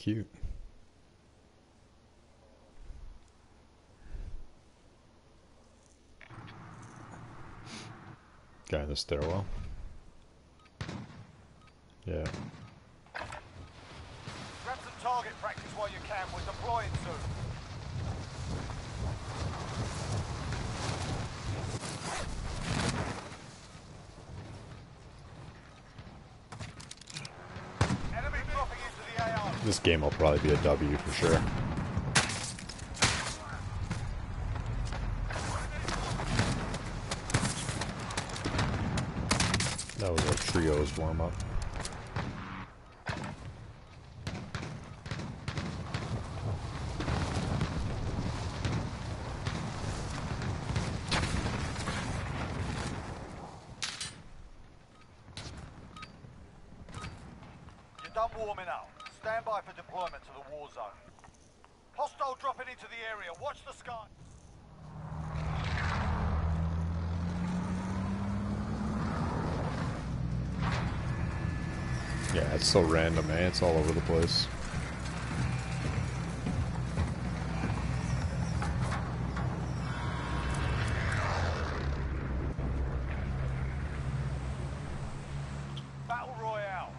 cute. Guy in the stairwell. Yeah. Grab some target practice while you can. We're deploying soon. Enemy dropping into the AR. This game will probably be a W for sure. That was a trios warm up. You're done warming up. Stand by for deployment to the war zone. Hostile dropping into the area. Watch the sky. Yeah, it's so random, man. It's all over the place. Battle Royale.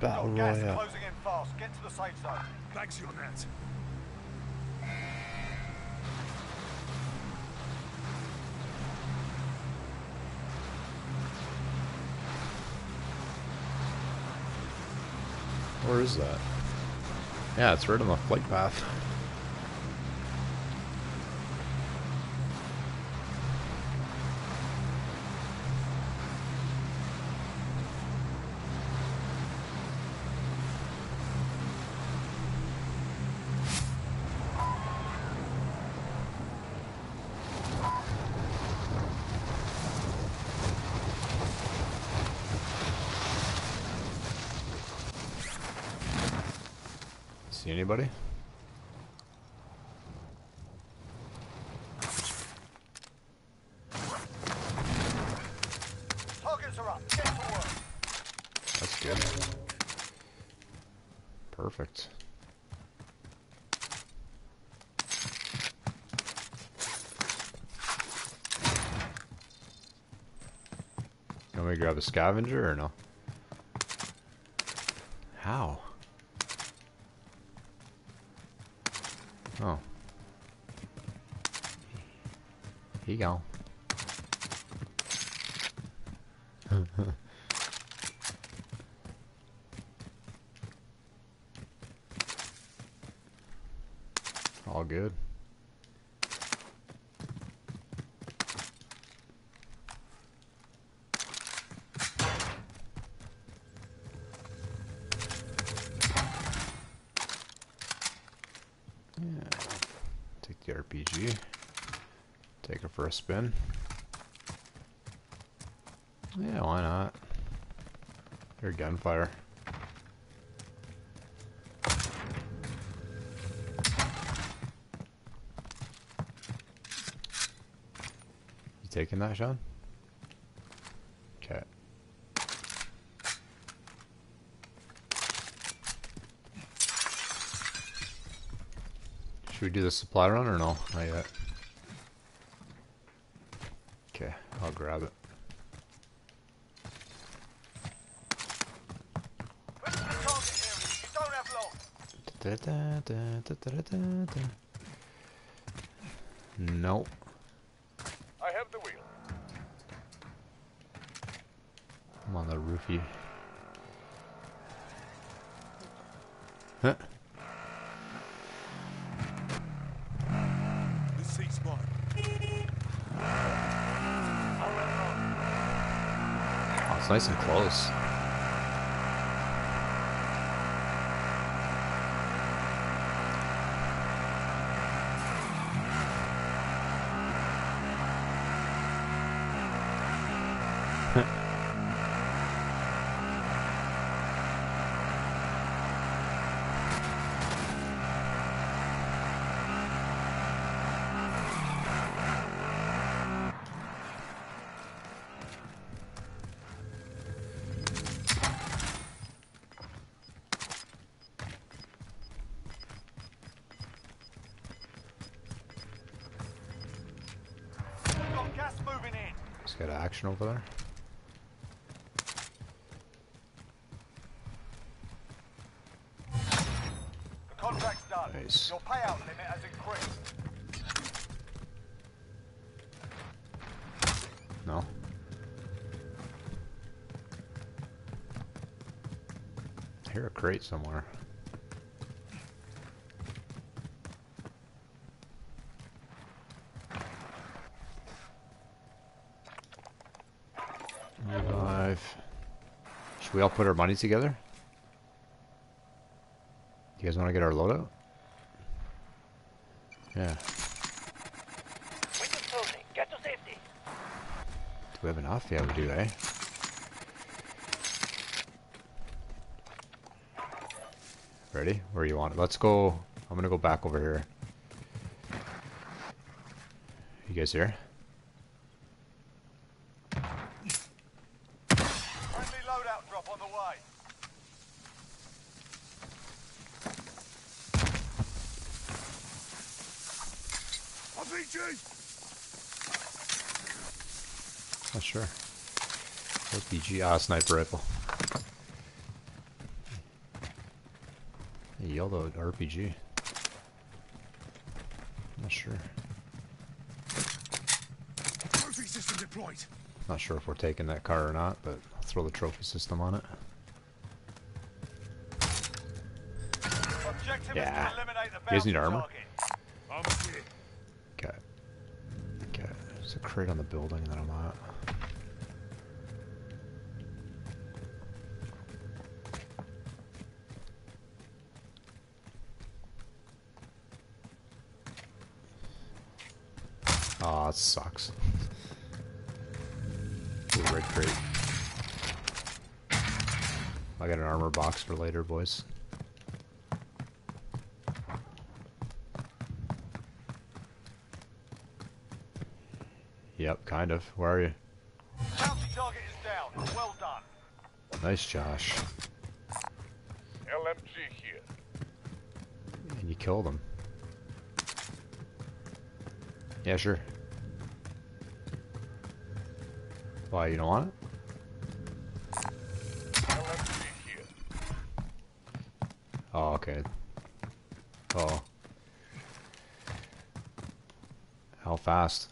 Battle Got gas Royale. closing in fast. Get to the safe zone. Thanks you on Where is that? Yeah, it's right on the flight path. See anybody? Targets are up. Get to work. That's good. Perfect. You want me to grab a scavenger or no? How? Oh. Here you go. All good. Yeah. Take the RPG. Take it for a spin. Yeah, why not? Hear gunfire. You taking that, Sean? Okay. Should we do the supply run or no? Not yet. Okay, I'll grab it. Nope. I have the wheel. I'm on the roofie. Huh. This seat's mine. Oh, it's nice and close. In. Just action over there. The contract's done. Nice. Your payout limit has increased. No. I hear a crate somewhere. Revive. Should we all put our money together? You guys want to get our loadout? Yeah. Get to safety. Do we have enough? Yeah, we do, eh? Ready? Where you want it? Let's go. I'm gonna go back over here. You guys here? Friendly loadout drop on the way. Not sure. RPG, ah, sniper rifle. Hey, yellow RPG. Not sure. Trophy system deployed. Not sure if we're taking that car or not, but I'll throw the trophy system on it. Objective Yeah. is to eliminate the You guys need armor? target. I'm clear. Okay. Okay. There's a crate on the building that I'm at. Aw, it sucks. Ooh, red crate. I got an armor box for later, boys. Yep, kind of. Where are you? Bounty target is down. Well done. Nice, Josh. LMG here. And you killed him. Yeah, sure. Why, you don't want it? Oh, okay. Oh. How fast?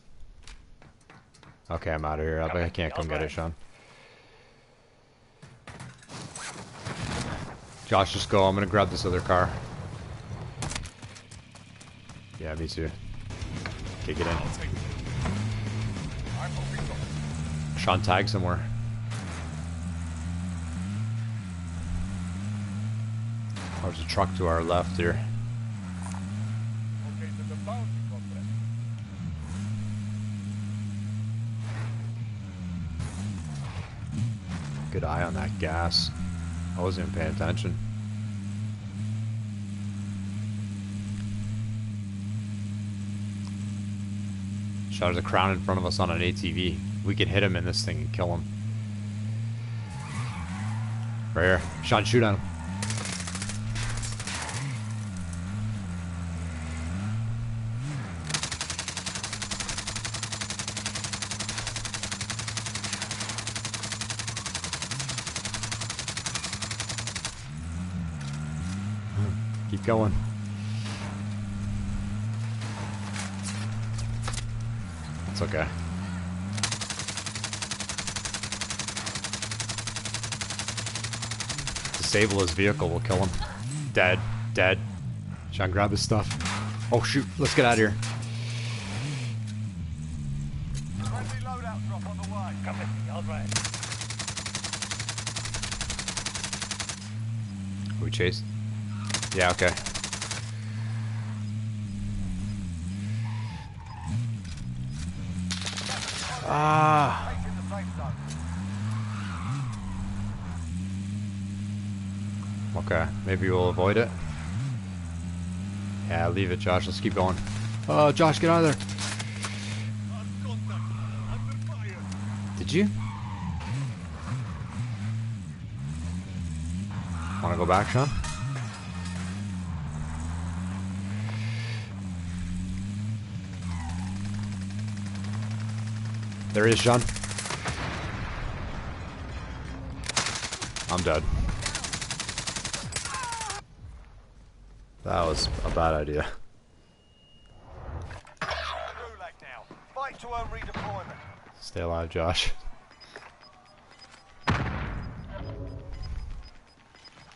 Okay, I'm out of here. I, I can't come get it, Sean. Josh, just go. I'm gonna grab this other car. Yeah, me too. Kick it in. I'll take it. I'm moving on. Sean, tag somewhere. There's a truck to our left here. Okay, to the bounty contract. Eye on that gas. I wasn't even paying attention. Shot a crown in front of us on an ATV. We could hit him in this thing and kill him. Right here. Sean, shoot on him. Keep going. It's okay. Disable his vehicle, we'll kill him. Dead, dead. Sean, grab his stuff. Oh shoot, let's get out of here. Friendly loadout drop on the way. Come with me. All right. Are we chased? Yeah, okay. Ah. Taking the safe zone. Okay, maybe we'll avoid it. Yeah, leave it, Josh. Let's keep going. Oh, Josh, get out of there. Did you? Want to go back, Sean? There he is, John. I'm dead. That was a bad idea. Stay alive, Josh.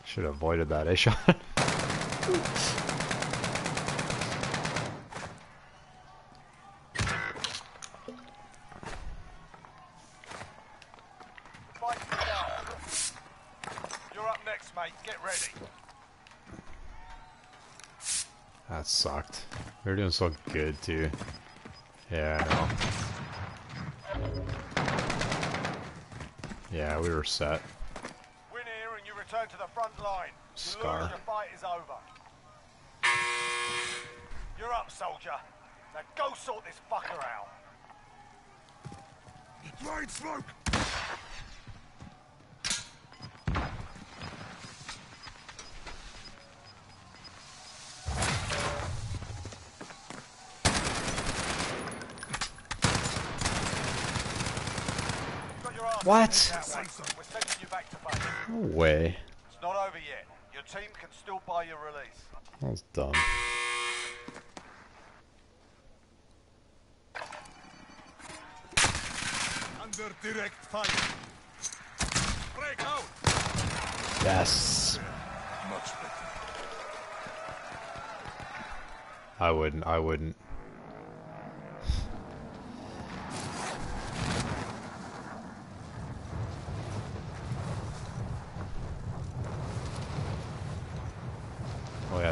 Should have avoided that, eh, Sean? We were doing so good, too. Yeah, I know. Yeah, we were set. Win here and you return to the front line. You Scar. lose, your fight is over. You're up, soldier. Now go sort this fucker out. Throwing smoke! Base. No way. It's not over yet. Your team can still buy your release. That was dumb. Under direct fire. Break out! Yes. Much better. I wouldn't. I wouldn't.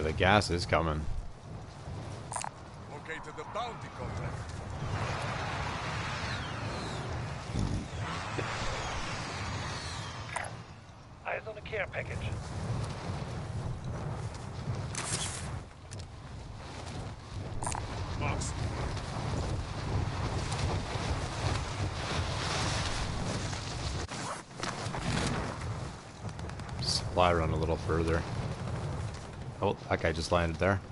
The gas is coming. Okay to the bounty contract. Eyes on the care package. Marks. Supply run a little further. Oh, that guy just landed there.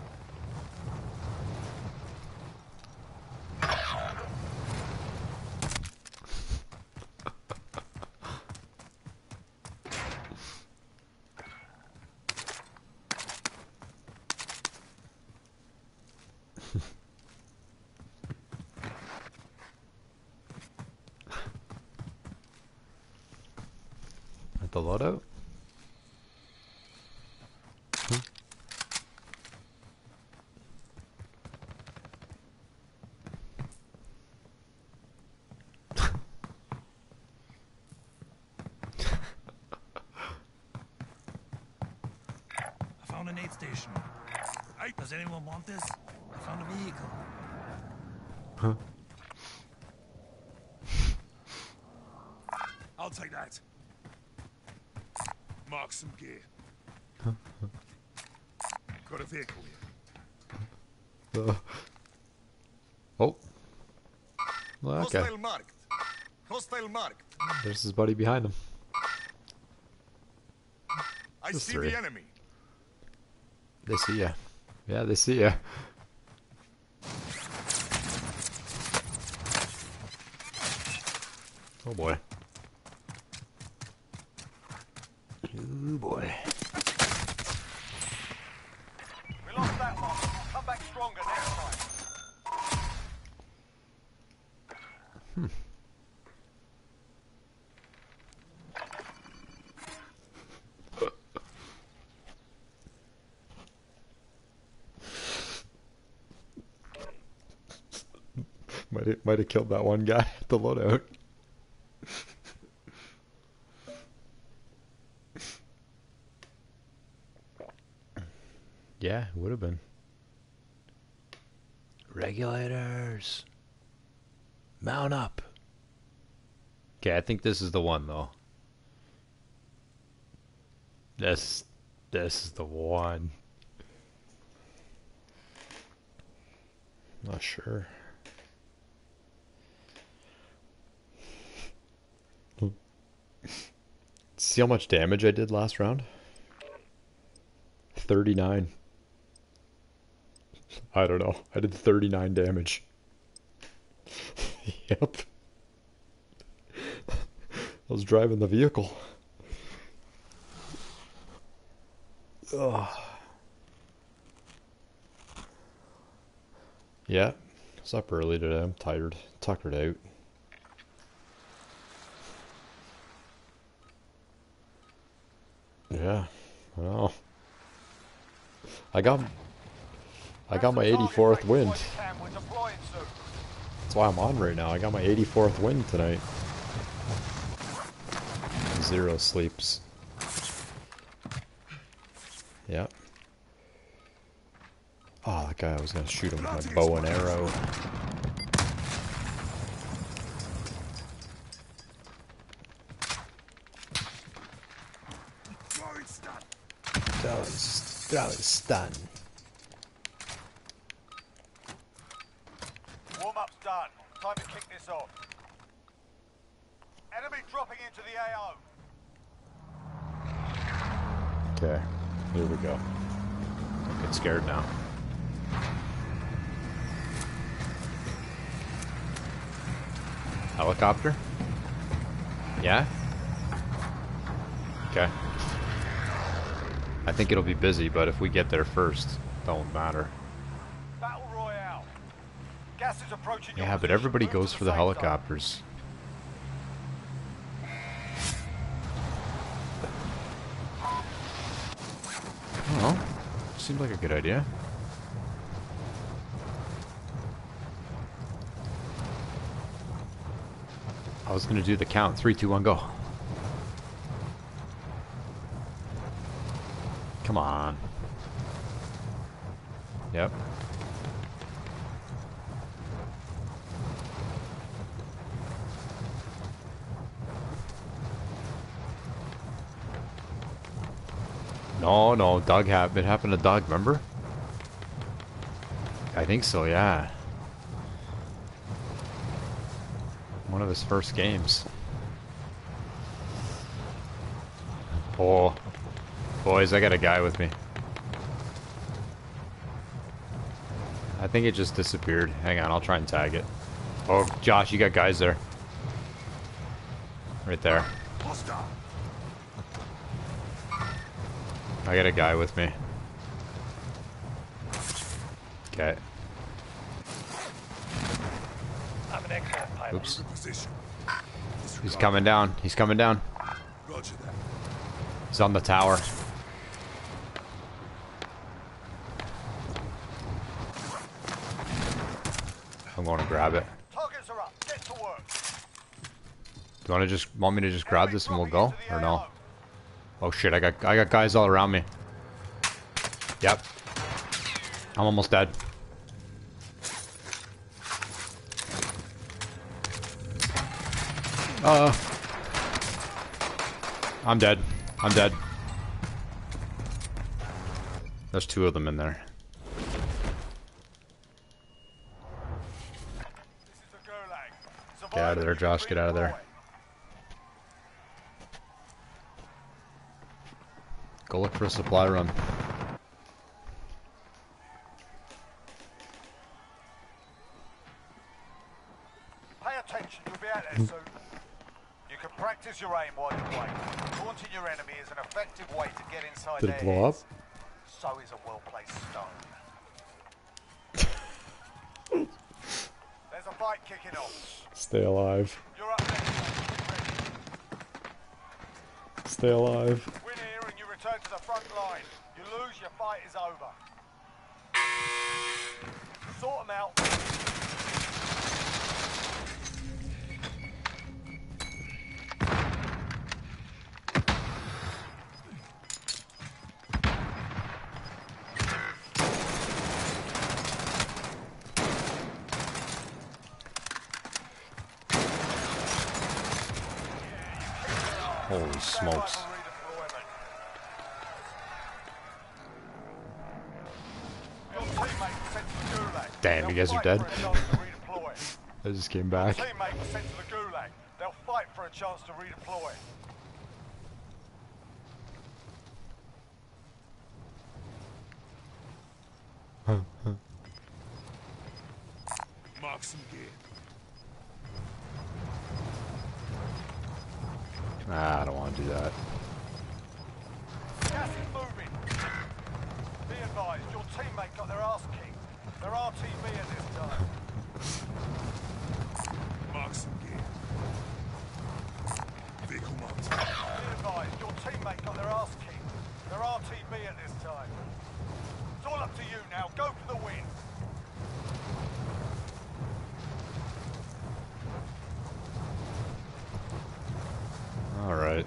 The loadout? I found an aid station. Hey. Does anyone want this? I found a vehicle. Huh? I'll take that. Mark some gear. Got a vehicle here. Uh. Oh. Well, okay. Hostile marked. Hostile marked. There's his buddy behind him. I see three. the enemy. They see ya. Yeah, they see ya. Oh boy. Oh boy. We lost that one. We'll come back stronger next time. Might have, might have killed that one guy at the loadout. yeah, it would have been. Regulators. Mount up. Okay, I think this is the one though. This this is the one. Not sure. See how much damage I did last round? 39. I don't know. I did 39 damage. yep. I was driving the vehicle. Ugh. Yeah, I was up early today. I'm tired, tuckered out. Yeah, well, I got, I got my 84th win. That's why I'm on right now. I got my 84th win tonight. Zero sleeps. Yep. Oh, ah, that guy, I was gonna shoot him with my bow and arrow. Throwing stun. Throwing, throwing stun. Warm up's done. Time to kick this off. Enemy dropping into the AO. Okay, here we go. Don't get scared now. Helicopter? Yeah? Okay. I think it'll be busy, but if we get there first, don't matter. Battle Royale. Gas is approaching Yeah, but everybody goes for the helicopters. Oh, seems like a good idea. I was gonna do the count. Three, two, one, go. Come on. Yep. No, no, Doug hap it happened to Doug, remember? I think so, yeah. One of his first games. Oh. Boys, I got a guy with me. Think it just disappeared. Hang on, I'll try and tag it. Oh, Josh, you got guys there. Right there. I got a guy with me. Okay. Oops. He's coming down. He's coming down. He's on the tower. I'm going to grab it. Targets are up. Get to work. Do you want to just want me to just grab this and we'll go or no? Oh shit! I got I got guys all around me. Yep. I'm almost dead. Uh. I'm dead. I'm dead. There's two of them in there. This is the Gulag. Get out of there, Josh, get out of there. Go look for a supply run. Pay attention, you'll be out there soon. You can practice your aim while you wait. Taunting your enemy is an effective way to get inside Did it blow up? So is a well-placed stone. There's a fight kicking off. Stay alive. You're up next. Stay alive. Win here and you return to the front line. You lose, your fight is over. Sort them out. Holy Stand by smokes. for redeployment. Your teammate was sent to the Gulag. Damn, you guys are dead? I just came back. They'll fight for a chance to redeploy. Mark some gear. Ah, I don't want to do that. Gas is moving. Be advised, your teammate got their ass kicked. They're RTB at this time. Mark some gear. Vehicle marked. Be advised, your teammate got their ass kicked. They're RTB at this time. It's all up to you now. Go for the win. All right.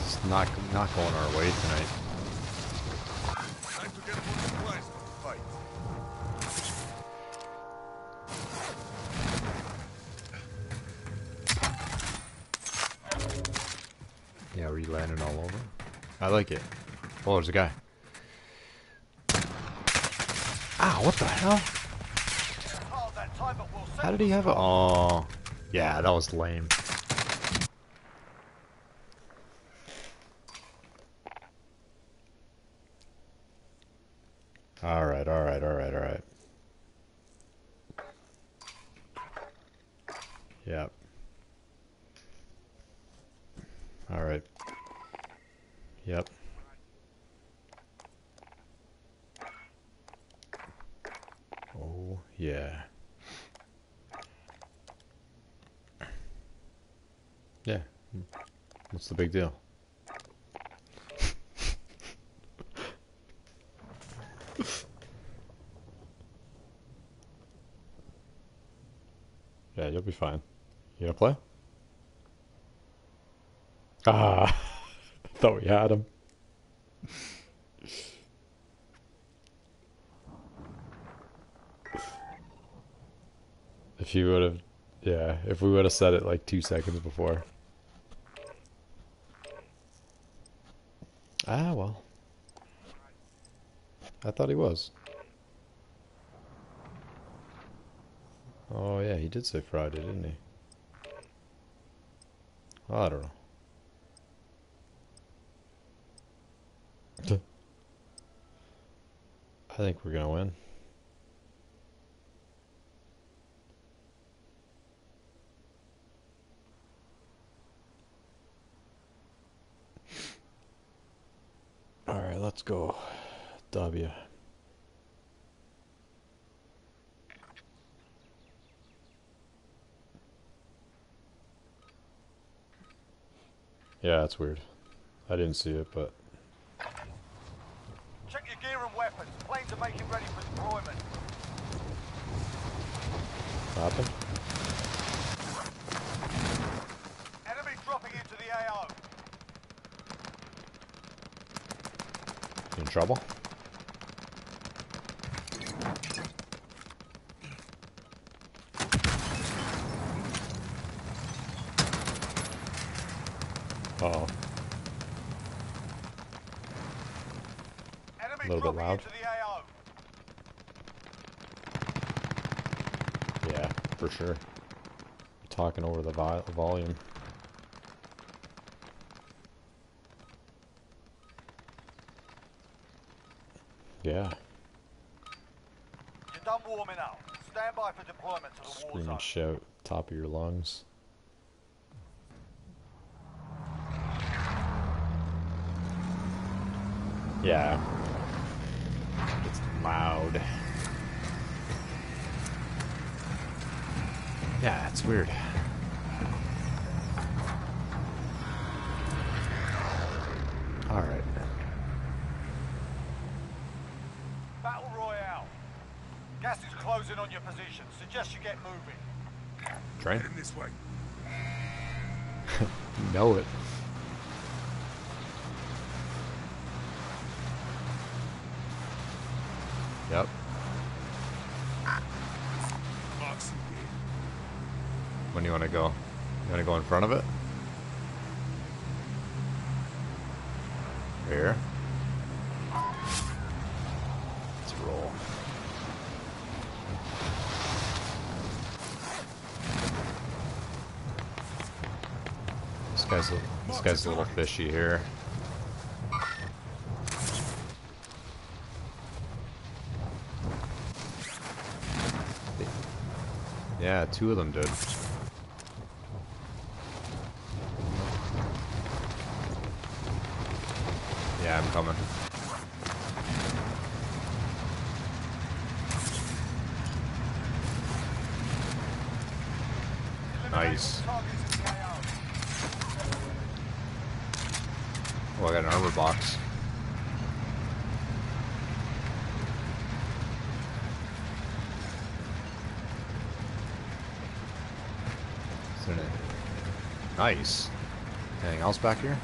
it's not going our way tonight. Yeah, you landing all over? I like it. Oh, there's a guy. Ah, what the hell? How did he have a? Oh, yeah, that was lame. All right, all right, all right, all right. Yep. All right. Yep. Oh, yeah. Yeah. What's the big deal? yeah, you'll be fine. You gonna play? Ah, thought we had him. If you would have, yeah, if we would have said it like two seconds before. Ah, well. I thought he was. Oh, yeah, he did say Friday, didn't he? I don't know. I think we're gonna win. All right, let's go. W. Yeah, that's weird. I didn't see it, but Check your gear and weapons. Planes are making ready for deployment. happened. Enemy dropping into the AO. In trouble? Oh, Enemy A little bit loud. yeah, for sure. Talking over the vi- volume. Yeah, You're done warming up. Stand by for deployment to the war scream zone. and shout, top of your lungs. Yeah. It's loud. Yeah, it's weird. Alright. Battle Royale. Gas is closing on your position. Suggest you get moving. Train? Heading this way. Know it. Yep. Mark some gear. When do you want to go? You want to go in front of it? Here. Let's roll. This guy's this guy's a little fishy here. Yeah, two of them did. I'm coming. Nice. Oh, I got an armor box. Nice. Anything else back here?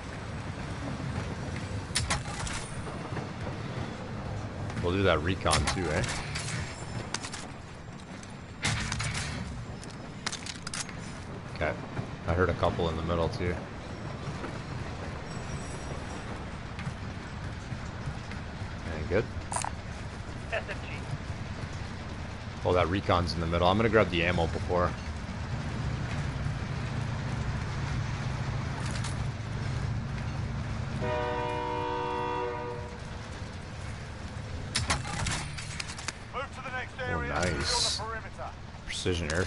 We'll do that recon too, eh? Okay. I heard a couple in the middle too. Any good? SMG. Oh, that recon's in the middle. I'm gonna grab the ammo before. Move to the next Oh, area. nice. Secure the perimeter.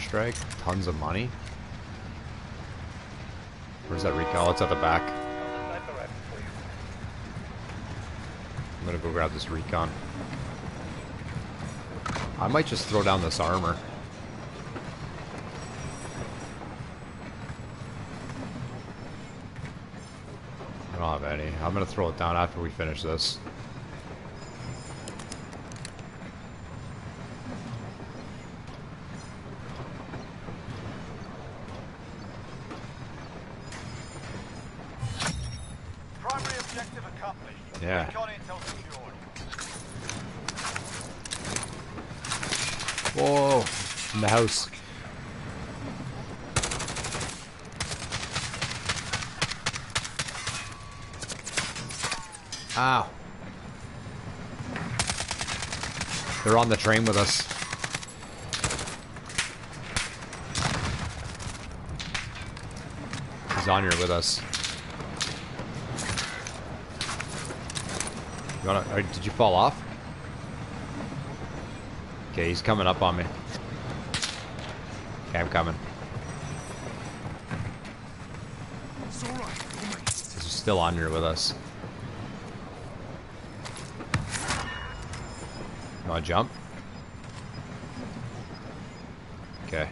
Airstrike. Tons of money. Where's that? Oh, it's at the back. I'm gonna go grab this recon. I might just throw down this armor. I don't have any. I'm gonna throw it down after we finish this. Primary objective accomplished. Yeah. Recon intel secured. Whoa! In the house. Ow. They're on the train with us. He's on here with us. You wanna, or did you fall off? Okay, he's coming up on me. Okay, I'm coming. It's all right. We'll make it. He's still on here with us. You wanna jump? Okay.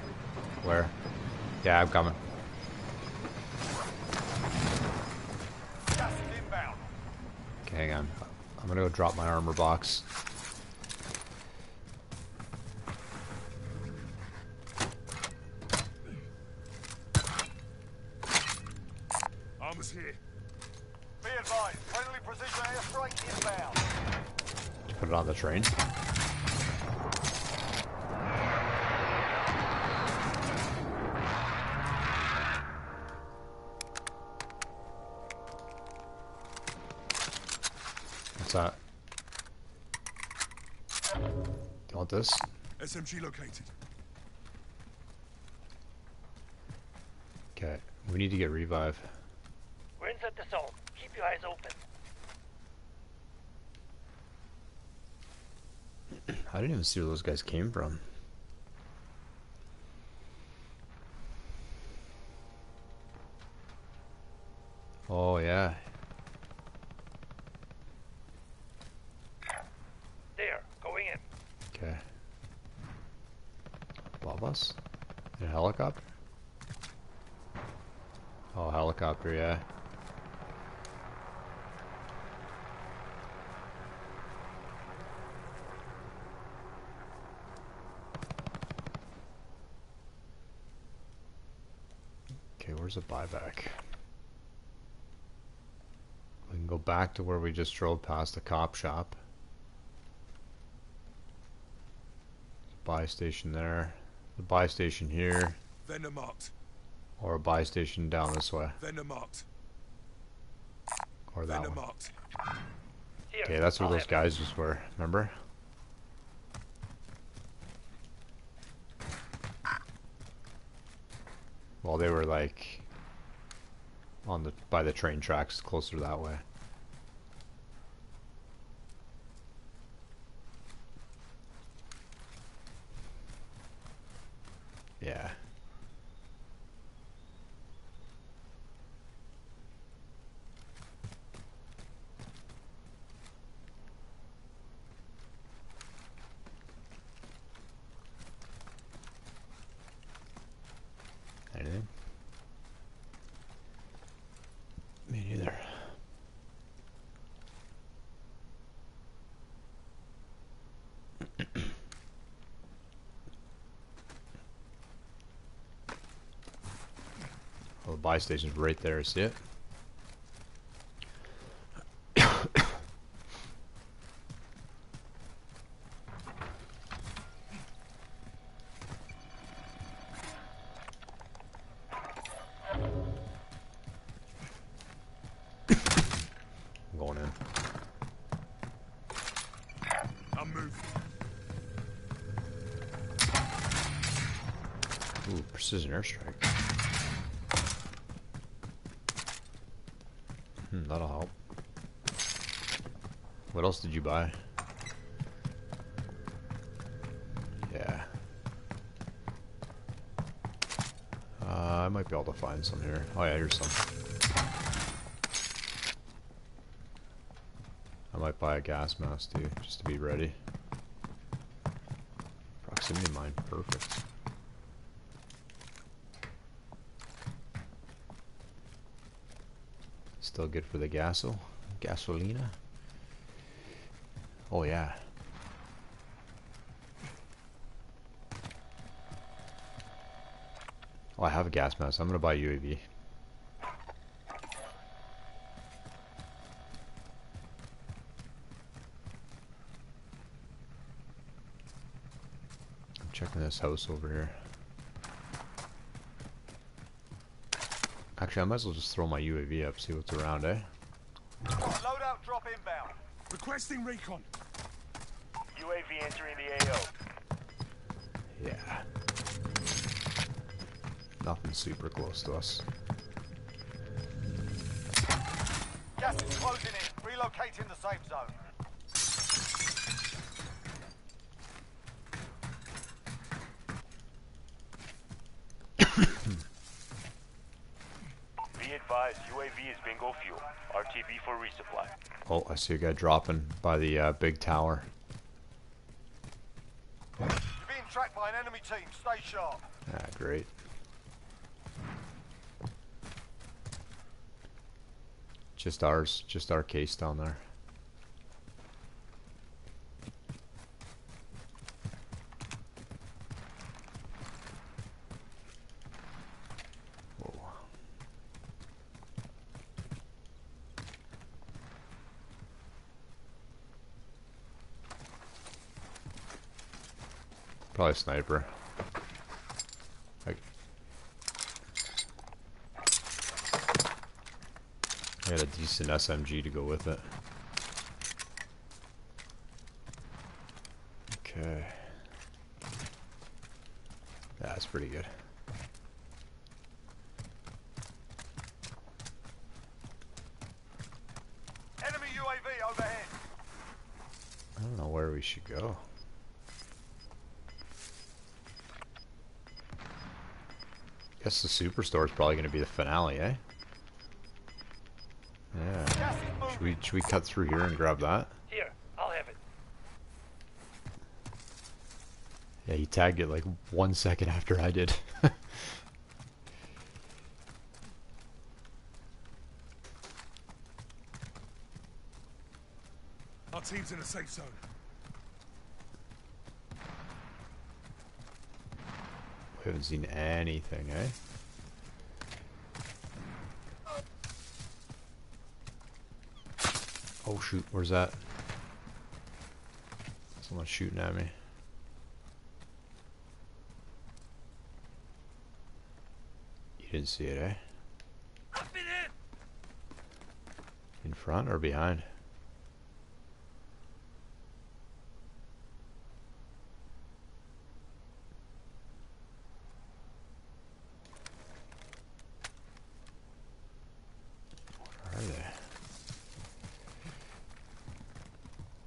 Where? Yeah, I'm coming. Okay, hang on. I'm gonna go drop my armor box. Armor's here. Be advised, friendly precision airstrike inbound. Put it on the train. What's that? You want this? SMG located. Okay, we need to get revive. We're inside the zone. Keep your eyes open. I didn't even see where those guys came from. Oh yeah, There, going in. okay. Above us? In a helicopter? Oh, helicopter, yeah. Okay, where's the buyback? We can go back to where we just drove past the cop shop. Buy station there. The buy station here. Vendor marked. Or a buy station down this way. Vendor marked. Or that Vendor one. marked. Okay, that's where those guys just were. Remember? Well, they were like on the by the train tracks closer that way. Yeah. Well, the buy station's right there, see it? Buy? Yeah. Uh, I might be able to find some here. Oh yeah, here's some. I might buy a gas mask too, just to be ready. Proximity mine, perfect. Still good for the gasol, gasolina. Oh yeah. Oh, I have a gas mask. I'm gonna buy UAV. I'm checking this house over here. Actually, I might as well just throw my UAV up, see what's around, eh? Loadout drop inbound. Requesting recon. UAV entering the AO. Yeah. Nothing super close to us. Gas is closing in. Relocating the safe zone. Be advised, UAV is bingo fuel. RTB for resupply. Oh, I see a guy dropping by the uh, big tower. You're being tracked by an enemy team. Stay sharp. Ah, great. Just ours, just our case down there. Sniper. I got a decent SMG to go with it. Okay. That's pretty good. Enemy UAV overhead. I don't know where we should go. Guess the superstore is probably going to be the finale, eh? Yeah. Should we should we cut through here and grab that? Here, I'll have it. Yeah, he tagged it like one second after I did. Our team's in a safe zone. We haven't seen anything, eh? Oh shoot, where's that? Someone's shooting at me. You didn't see it, eh? Up in it! In front or behind? Where are they?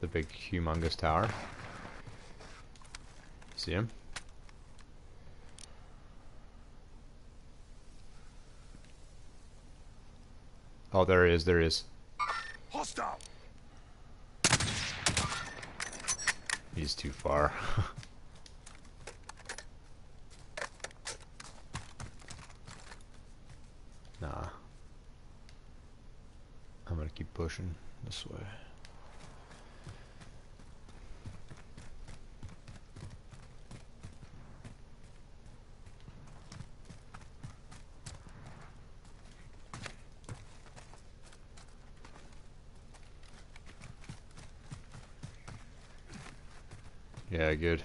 The big humongous tower. See him? Oh, there he is, there he is. Hostile. He's too far. nah. I'm gonna keep pushing this way. Yeah, good.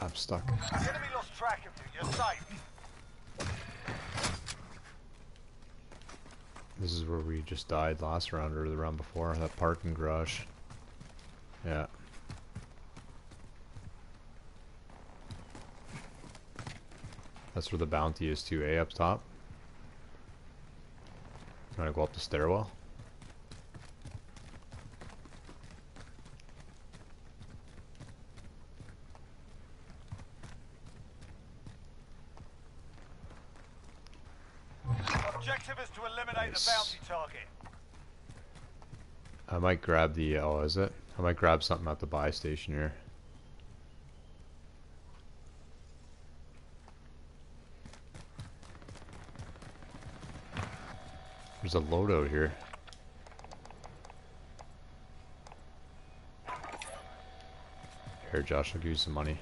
I'm stuck. The enemy lost track of you. You're safe. This is where we just died last round or the round before, that parking garage. Yeah. That's where the bounty is too, eh, up top? You wanna go up the stairwell? Objective is to eliminate Nice. the bounty target. I might grab the, oh, is it? I might grab something at the buy station here. There's a loadout here. Here, Josh, I'll give you some money.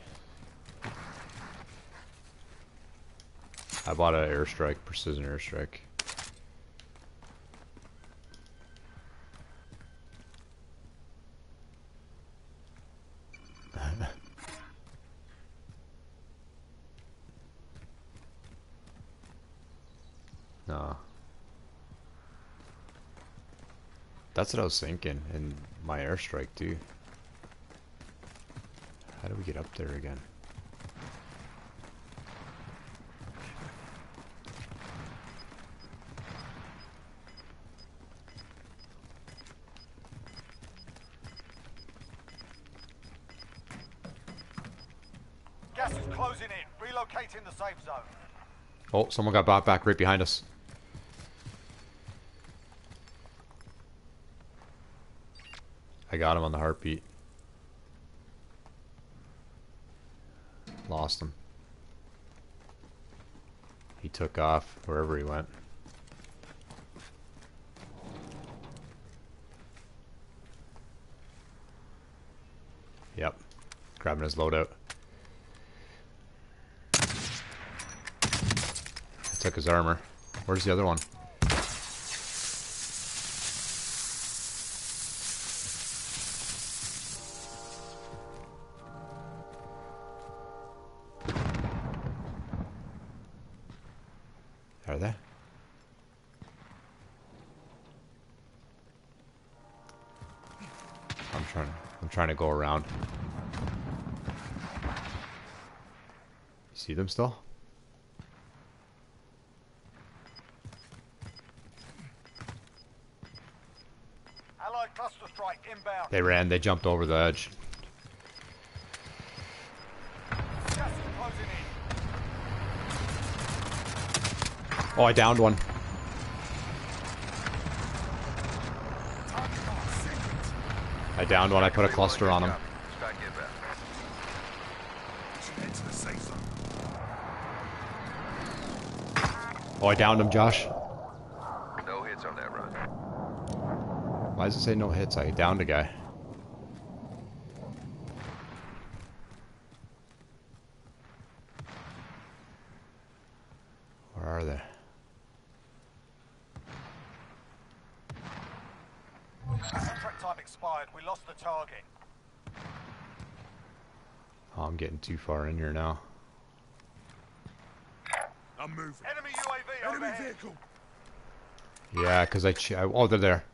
I bought an airstrike, precision airstrike. No. That's what I was thinking, and my airstrike too. How do we get up there again? Gas is closing in. Relocating the safe zone. Oh, someone got brought back right behind us. I got him on the heartbeat. Lost him. He took off wherever he went. Yep. Grabbing his loadout. I took his armor. Where's the other one? Trying to go around. You see them still? Allied cluster strike inbound. They ran. They jumped over the edge. Gas is closing in. Oh, I downed one. I downed one. I put a cluster on him. Strike inbound. Head to the safe zone. Oh, I downed him, Josh. No hits on that run. Why does it say no hits? I downed a guy. Where are they? Contract time expired. We lost the target. Oh, I'm getting in here now. I'm moving. Enemy UAV Enemy overhead. vehicle. Yeah, because I, ch- I... Oh, they're there.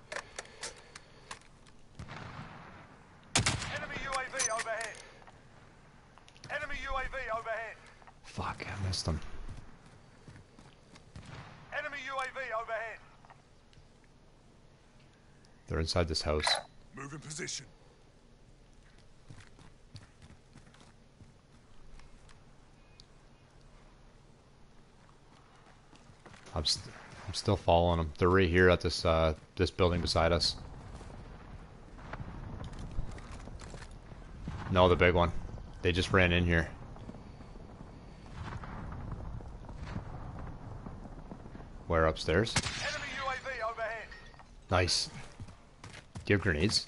Enemy UAV overhead. Enemy UAV overhead. Fuck, I missed them. Enemy UAV overhead. They're inside this house. Move in position. I'm, st- I'm still following them. They're right here at this uh, this building beside us. No, the big one. They just ran in here. Where upstairs? Enemy UAV overhead. Nice. Do you have grenades?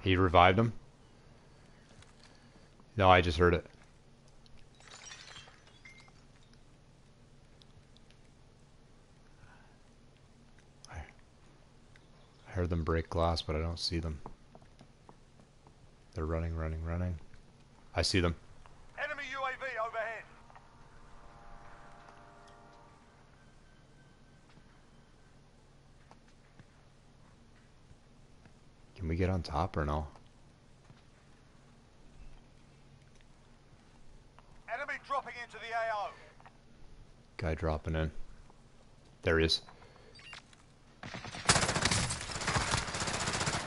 He revived him? No, I just heard it. I heard them break glass, but I don't see them. They're running, running, running. I see them. Enemy UAV overhead. Can we get on top or no? Guy dropping in. There he is.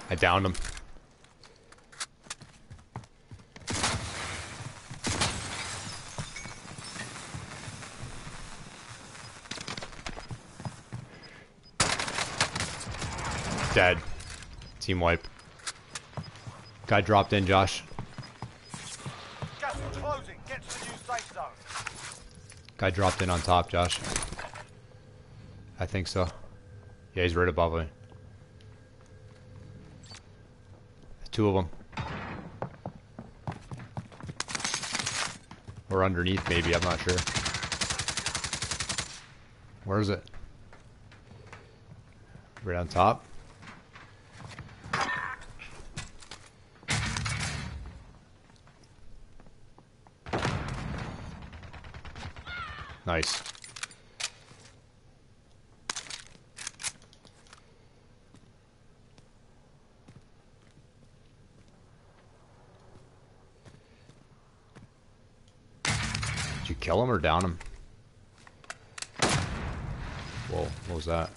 I downed him. Dead. Team wipe. Guy dropped in, Josh. Gas is closing. Get to the new safe zone. Guy dropped in on top, Josh. I think so. Yeah, he's right above me. Two of them. Or underneath, maybe. I'm not sure. Where is it? Right on top. Nice. Did you kill him or down him? Whoa, what was that?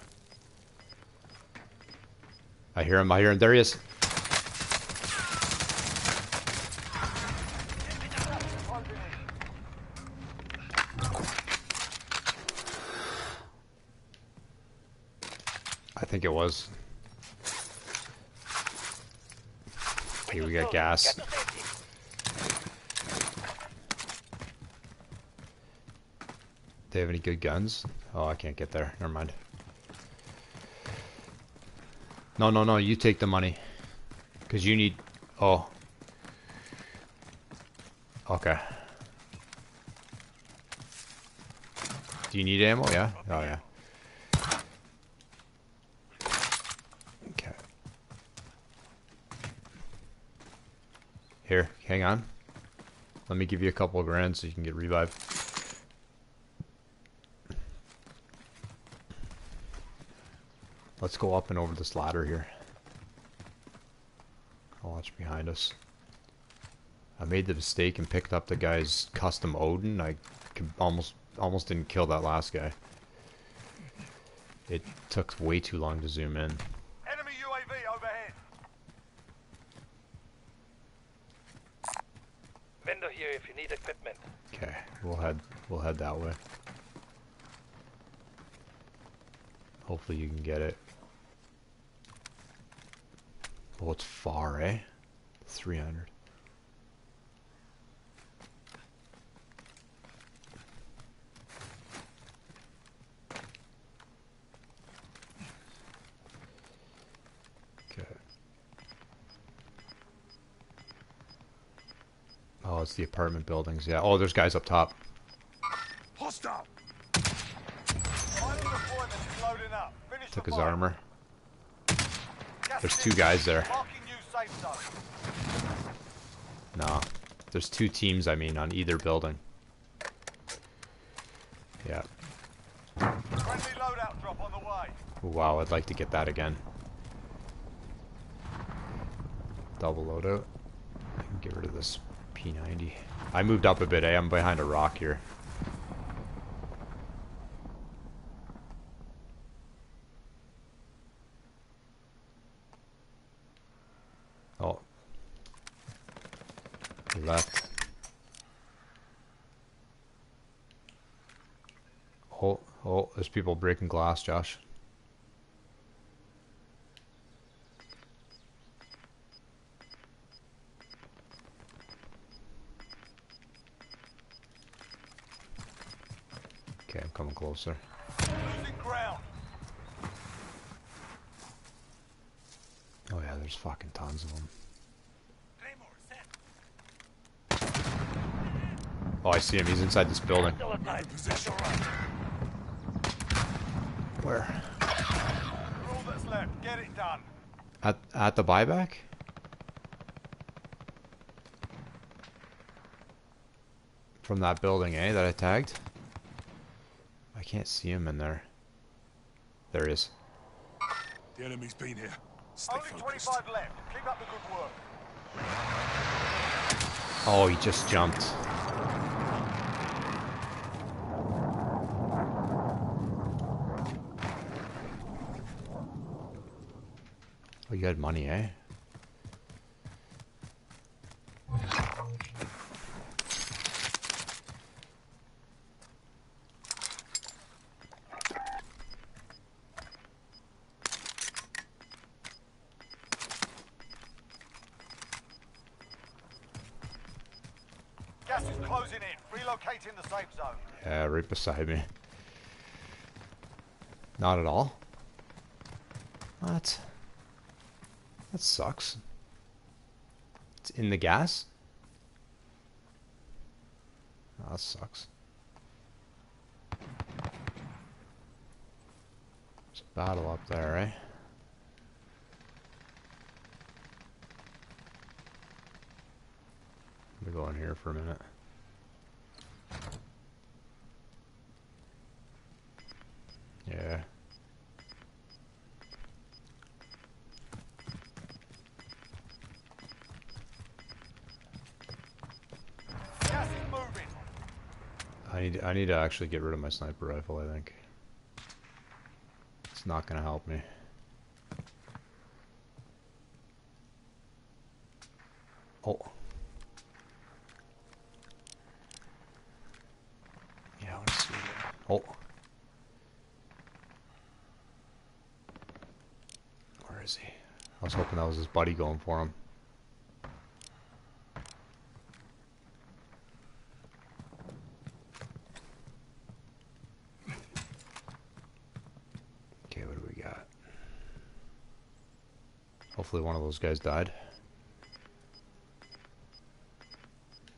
I hear him, I hear him. There he is. I think it was. Okay, we got gas. They have any good guns? Oh, I can't get there. Never mind. No, no, no. You take the money. Because you need... Oh. Okay. Do you need ammo? Yeah? Oh, yeah. Here, hang on. Let me give you a couple of grand so you can get revived. Let's go up and over this ladder here. I'll watch behind us. I made the mistake and picked up the guy's custom Oden. I almost almost didn't kill that last guy. It took way too long to zoom in. Enemy UAV overhead. Vendor here if you need equipment. Okay, we'll head we'll head that way. Hopefully you can get it. Oh, it's far, eh? 300. Okay. Oh, it's the apartment buildings. Yeah. Oh, there's guys up top. Hostile! Final deployment is loading up. Finish Took his armor. There's two guys there. No. There's two teams, I mean, on either building. Yeah. Wow, I'd like to get that again. Double loadout. I get rid of this P90. I moved up a bit, eh? I'm behind a rock here. Left. Oh, oh, there's people breaking glass, Josh. Okay, I'm coming closer. Oh yeah, there's fucking tons of them. Claymore, set. Oh, I see him. He's inside this building. Still alive. Position. Where? We're all that's left. Get it done. At at the buyback? From that building, eh, that I tagged? I can't see him in there. There he is. The enemy's been here. Stay Only focused. 25 left. Keep up the good work. Oh, he just jumped. Oh, you had money, eh? Gas is closing in. Eh? Relocating the safe zone. Yeah, right beside me. Not at all. What? That sucks. It's in the gas? Oh, that sucks. There's a battle up there, eh? Let me go in here for a minute. Yeah. Gas is moving. I need to actually get rid of my sniper rifle, I think. It's not gonna help me. Oh. Yeah, I wanna see it. Oh. Where is he? I was hoping that was his buddy going for him. Okay, what do we got? Hopefully one of those guys died.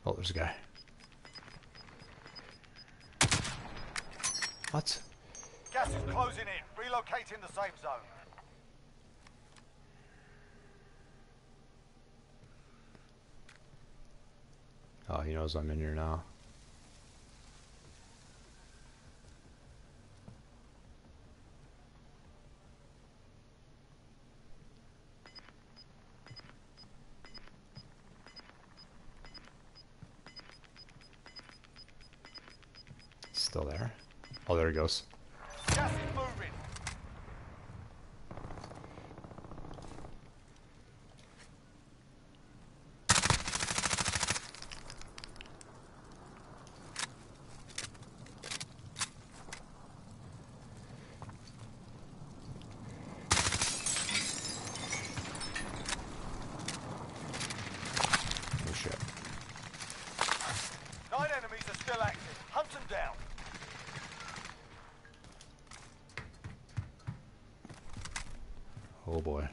Oh, there's a guy. What? Gas is closing in. Relocating the safe zone. Oh, he knows I'm in here now. Still there? Oh, there he goes. Gas is moving. Oh shit. Nine enemies are still active. Hunt them down. Oh boy.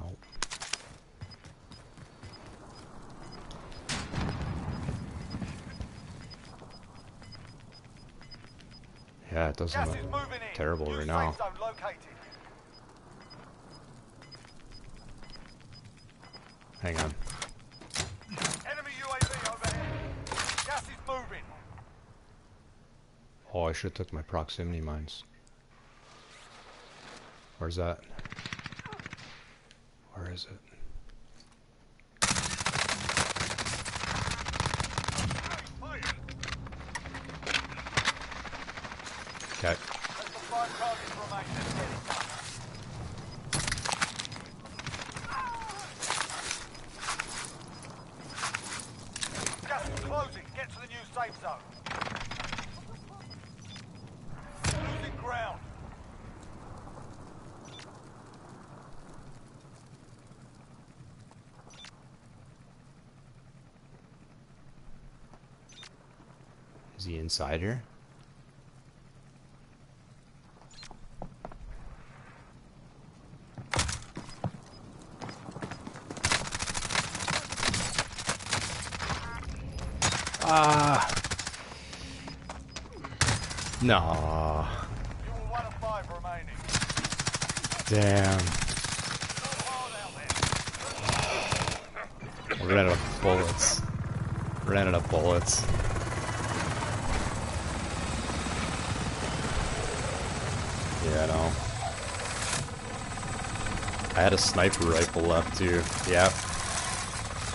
Nope. Yeah, it doesn't look is moving in. terrible right now. Hang on. Enemy UAV overhead. Gas is moving. Oh, I should have took my proximity mines. Where's that? Where is it? Fire! Okay. Less than five targets remain. Let's get it done. Gas is closing. Get to the new safe zone. Losing ground. Is he inside here? Nah. One of five remaining. Damn. We ran out of bullets. Ran out of bullets. Yeah, I know. I had a sniper rifle left too. Yep.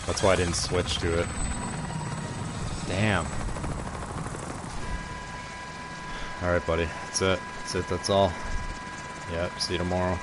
That's why I didn't switch to it. Damn. Alright, buddy. That's it. That's it. That's all. Yep. See you tomorrow.